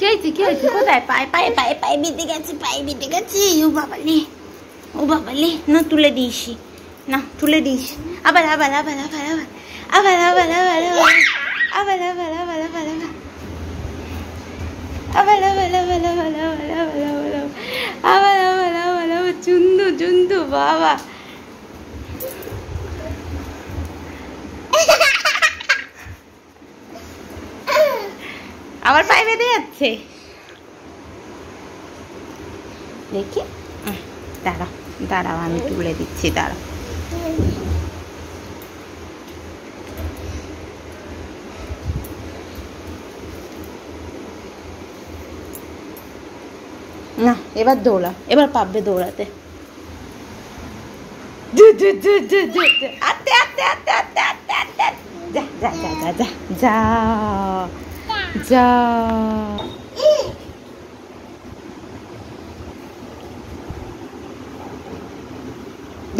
Katie, Katie, cos'è? Pai, pai, pai, pai, bitigazzi, pai, bitigazzi, oh babà lì, oh babà lì, non tu le dici. না তুলে দিস আবার আবার আবার আবার আবার আবার আবার আবার আবার আবার আবার আবার আবার আবার পায়ে বেঁধে যাচ্ছে দেখি দাঁড়াও দাঁড়াও আমি তুলে দিচ্ছি দাঁড়াও না এবার দৌড়া এবার পাববে দৌড়াতে যা যা যা যা যা যা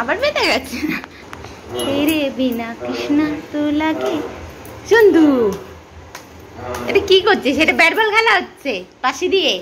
আবার বেঁধে গেছে? তেরে বিনা কৃষ্ণা তো লাগে। চন্দু! এটা কি করছিস এটা ব্যাট বল খেলা হচ্ছে পাশে দিয়ে।